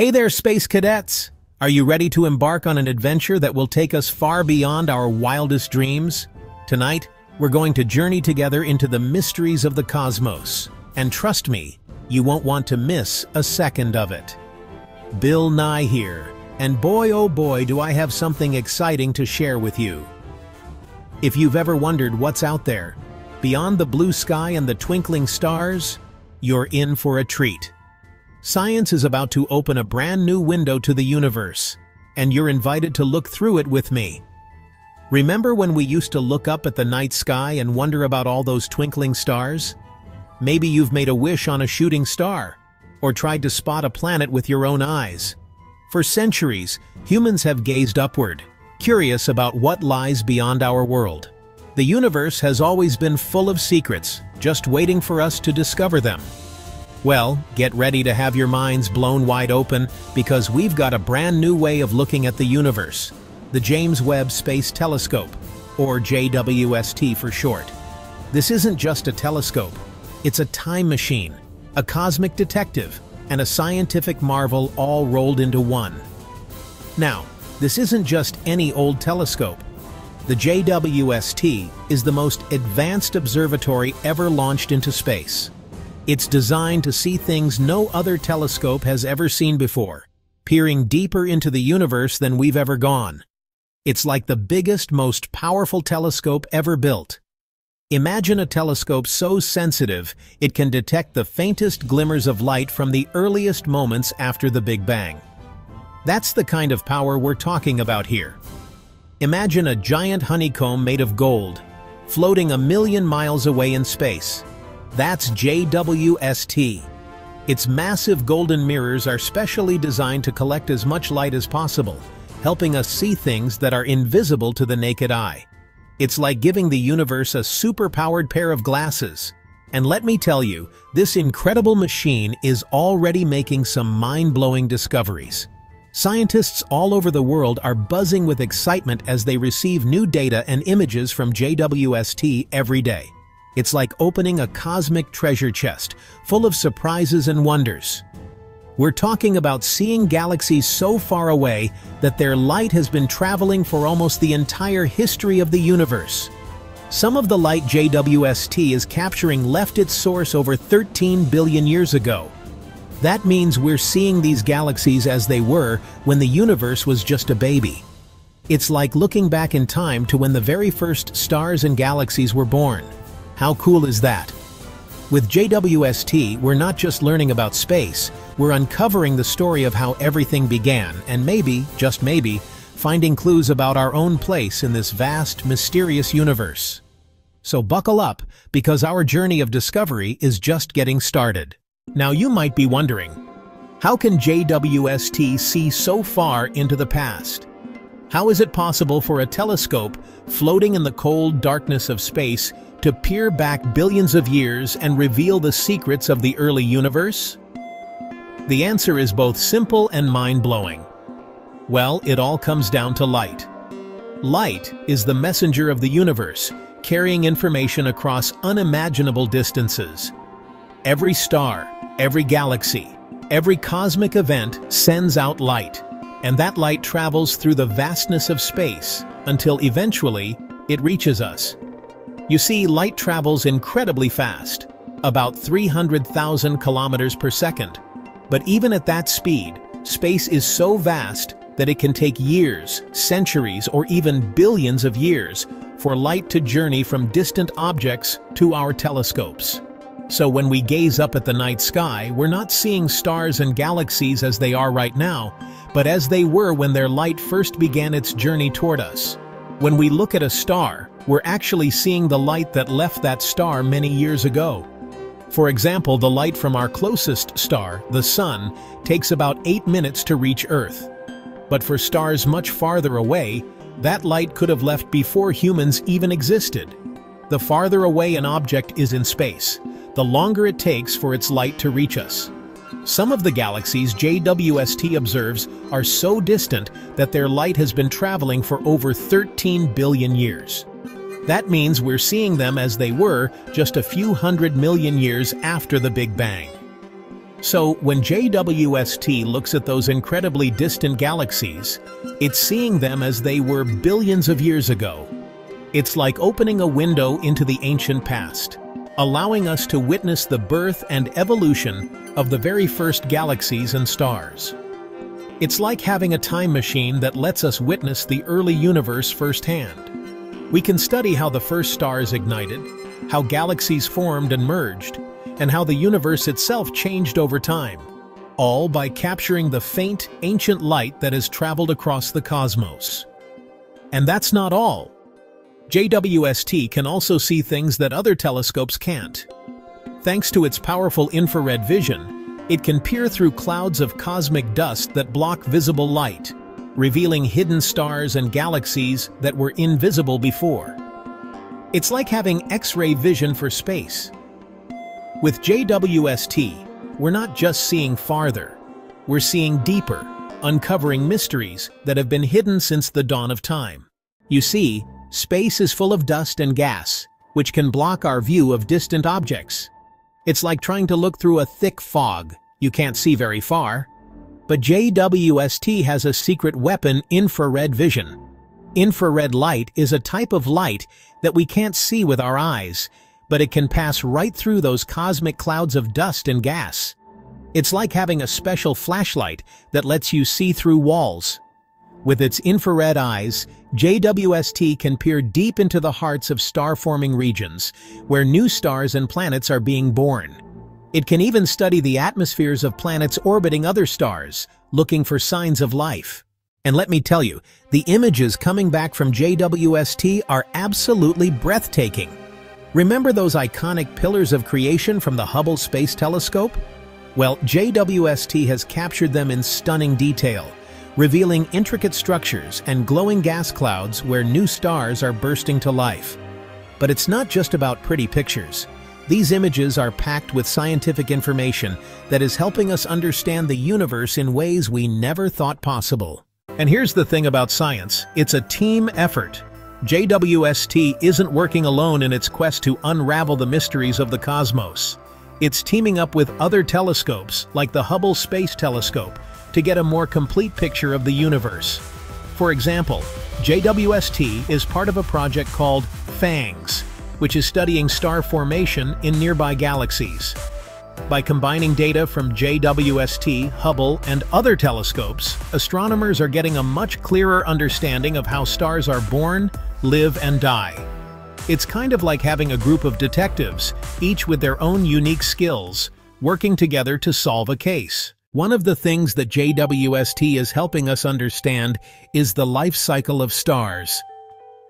Hey there, space cadets! Are you ready to embark on an adventure that will take us far beyond our wildest dreams? Tonight, we're going to journey together into the mysteries of the cosmos. And trust me, you won't want to miss a second of it. Bill Nye here, and boy oh boy do I have something exciting to share with you. If you've ever wondered what's out there, beyond the blue sky and the twinkling stars, you're in for a treat. Science is about to open a brand new window to the universe, and you're invited to look through it with me. Remember when we used to look up at the night sky and wonder about all those twinkling stars? Maybe you've made a wish on a shooting star, or tried to spot a planet with your own eyes. For centuries, humans have gazed upward, curious about what lies beyond our world. The universe has always been full of secrets, just waiting for us to discover them. Well, get ready to have your minds blown wide open because we've got a brand new way of looking at the universe, the James Webb Space Telescope, or JWST for short. This isn't just a telescope, it's a time machine, a cosmic detective, and a scientific marvel all rolled into one. Now, this isn't just any old telescope. The JWST is the most advanced observatory ever launched into space. It's designed to see things no other telescope has ever seen before, peering deeper into the universe than we've ever gone. It's like the biggest, most powerful telescope ever built. Imagine a telescope so sensitive it can detect the faintest glimmers of light from the earliest moments after the Big Bang. That's the kind of power we're talking about here. Imagine a giant honeycomb made of gold, floating a million miles away in space. That's JWST. Its massive golden mirrors are specially designed to collect as much light as possible, helping us see things that are invisible to the naked eye. It's like giving the universe a super-powered pair of glasses. And let me tell you, this incredible machine is already making some mind-blowing discoveries. Scientists all over the world are buzzing with excitement as they receive new data and images from JWST every day. It's like opening a cosmic treasure chest, full of surprises and wonders. We're talking about seeing galaxies so far away that their light has been traveling for almost the entire history of the universe. Some of the light JWST is capturing left its source over 13 billion years ago. That means we're seeing these galaxies as they were when the universe was just a baby. It's like looking back in time to when the very first stars and galaxies were born. How cool is that? With JWST, we're not just learning about space, we're uncovering the story of how everything began and maybe, just maybe, finding clues about our own place in this vast, mysterious universe. So buckle up, because our journey of discovery is just getting started. Now you might be wondering, how can JWST see so far into the past? How is it possible for a telescope floating in the cold darkness of space to peer back billions of years and reveal the secrets of the early universe? The answer is both simple and mind-blowing. Well, it all comes down to light. Light is the messenger of the universe, carrying information across unimaginable distances. Every star, every galaxy, every cosmic event sends out light, and that light travels through the vastness of space until eventually it reaches us. You see, light travels incredibly fast, about 300,000 kilometers per second. But even at that speed, space is so vast that it can take years, centuries, or even billions of years for light to journey from distant objects to our telescopes. So when we gaze up at the night sky, we're not seeing stars and galaxies as they are right now, but as they were when their light first began its journey toward us. When we look at a star, we're actually seeing the light that left that star many years ago. For example, the light from our closest star, the Sun, takes about 8 minutes to reach Earth. But for stars much farther away, that light could have left before humans even existed. The farther away an object is in space, the longer it takes for its light to reach us. Some of the galaxies JWST observes are so distant that their light has been traveling for over 13 billion years. That means we're seeing them as they were just a few hundred million years after the Big Bang. So when JWST looks at those incredibly distant galaxies, it's seeing them as they were billions of years ago. It's like opening a window into the ancient past, allowing us to witness the birth and evolution of the very first galaxies and stars. It's like having a time machine that lets us witness the early universe firsthand. We can study how the first stars ignited, how galaxies formed and merged, and how the universe itself changed over time, all by capturing the faint, ancient light that has traveled across the cosmos. And that's not all. JWST can also see things that other telescopes can't. Thanks to its powerful infrared vision, it can peer through clouds of cosmic dust that block visible light, revealing hidden stars and galaxies that were invisible before. It's like having X-ray vision for space, with JWST, we're not just seeing farther, we're seeing deeper, uncovering mysteries that have been hidden since the dawn of time. You see, space is full of dust and gas, which can block our view of distant objects. It's like trying to look through a thick fog. You can't see very far. But JWST has a secret weapon, infrared vision. Infrared light is a type of light that we can't see with our eyes, but it can pass right through those cosmic clouds of dust and gas. It's like having a special flashlight that lets you see through walls. With its infrared eyes, JWST can peer deep into the hearts of star-forming regions, where new stars and planets are being born. It can even study the atmospheres of planets orbiting other stars, looking for signs of life. And let me tell you, the images coming back from JWST are absolutely breathtaking. Remember those iconic pillars of creation from the Hubble Space Telescope? Well, JWST has captured them in stunning detail, revealing intricate structures and glowing gas clouds where new stars are bursting to life. But it's not just about pretty pictures. These images are packed with scientific information that is helping us understand the universe in ways we never thought possible. And here's the thing about science, it's a team effort. JWST isn't working alone in its quest to unravel the mysteries of the cosmos. It's teaming up with other telescopes, like the Hubble Space Telescope, to get a more complete picture of the universe. For example, JWST is part of a project called PHANGS, which is studying star formation in nearby galaxies. By combining data from JWST, Hubble, and other telescopes, astronomers are getting a much clearer understanding of how stars are born, live, and die. It's kind of like having a group of detectives, each with their own unique skills, working together to solve a case. One of the things that JWST is helping us understand is the life cycle of stars.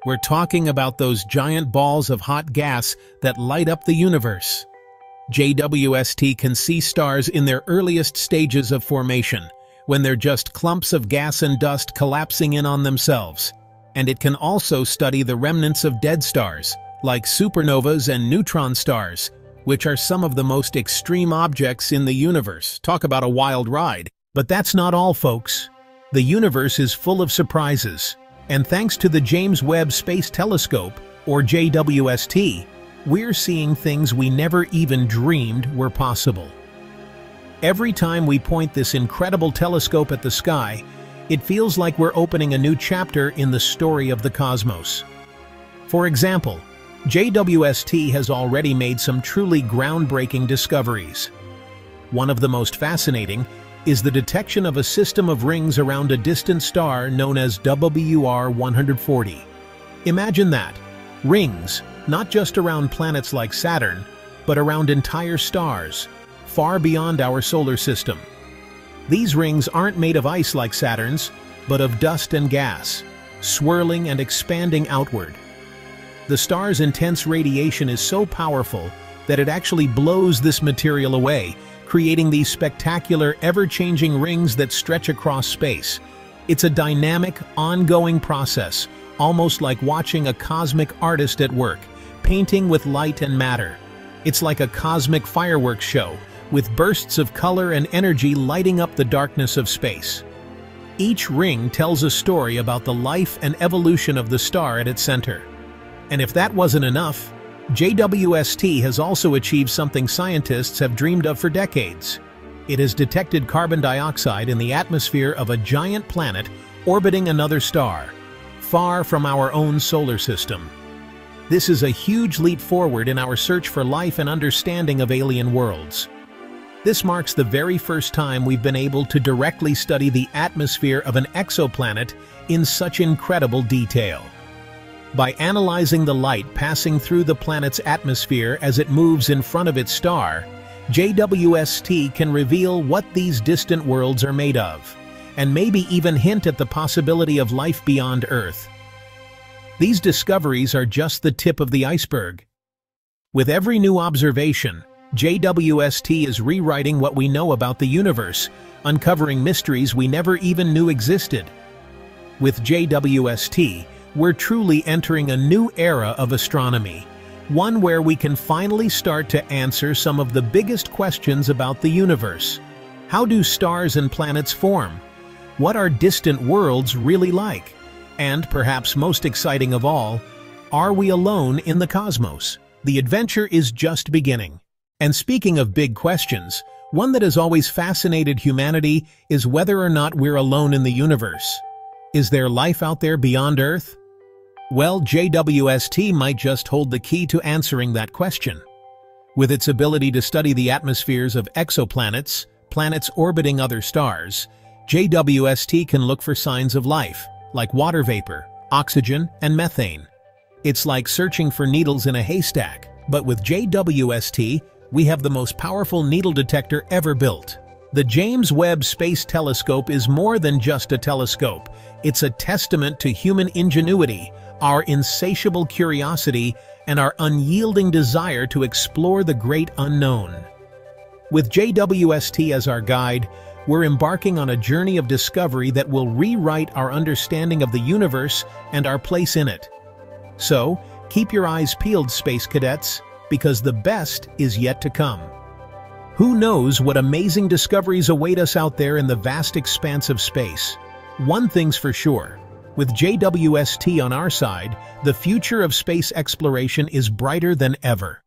We're talking about those giant balls of hot gas that light up the universe. JWST can see stars in their earliest stages of formation, when they're just clumps of gas and dust collapsing in on themselves. And it can also study the remnants of dead stars, like supernovas and neutron stars, which are some of the most extreme objects in the universe. Talk about a wild ride. But that's not all, folks. The universe is full of surprises. And thanks to the James Webb Space Telescope, or JWST, we're seeing things we never even dreamed were possible. Every time we point this incredible telescope at the sky, it feels like we're opening a new chapter in the story of the cosmos. For example, JWST has already made some truly groundbreaking discoveries. One of the most fascinating is the detection of a system of rings around a distant star known as WR-140. Imagine that, rings not just around planets like Saturn, but around entire stars, far beyond our solar system. These rings aren't made of ice like Saturn's, but of dust and gas, swirling and expanding outward. The star's intense radiation is so powerful that it actually blows this material away, creating these spectacular, ever-changing rings that stretch across space. It's a dynamic, ongoing process, almost like watching a cosmic artist at work, painting with light and matter. It's like a cosmic fireworks show, with bursts of color and energy lighting up the darkness of space. Each ring tells a story about the life and evolution of the star at its center. And if that wasn't enough, JWST has also achieved something scientists have dreamed of for decades. it has detected carbon dioxide in the atmosphere of a giant planet orbiting another star, far from our own solar system. This is a huge leap forward in our search for life and understanding of alien worlds. This marks the very first time we've been able to directly study the atmosphere of an exoplanet in such incredible detail. By analyzing the light passing through the planet's atmosphere as it moves in front of its star, JWST can reveal what these distant worlds are made of, and maybe even hint at the possibility of life beyond Earth. These discoveries are just the tip of the iceberg. With every new observation, JWST is rewriting what we know about the universe, uncovering mysteries we never even knew existed. With JWST, we're truly entering a new era of astronomy, one where we can finally start to answer some of the biggest questions about the universe. How do stars and planets form? What are distant worlds really like? And perhaps most exciting of all, are we alone in the cosmos? The adventure is just beginning. And speaking of big questions, one that has always fascinated humanity is whether or not we're alone in the universe. Is there life out there beyond Earth? Well, JWST might just hold the key to answering that question. With its ability to study the atmospheres of exoplanets, planets orbiting other stars, JWST can look for signs of life, like water vapor, oxygen, and methane. It's like searching for needles in a haystack, but with JWST, we have the most powerful needle detector ever built. The James Webb Space Telescope is more than just a telescope. It's a testament to human ingenuity, our insatiable curiosity, and our unyielding desire to explore the great unknown. With JWST as our guide, we're embarking on a journey of discovery that will rewrite our understanding of the universe and our place in it. So, keep your eyes peeled, Space Cadets, because the best is yet to come. Who knows what amazing discoveries await us out there in the vast expanse of space? One thing's for sure. With JWST on our side, the future of space exploration is brighter than ever.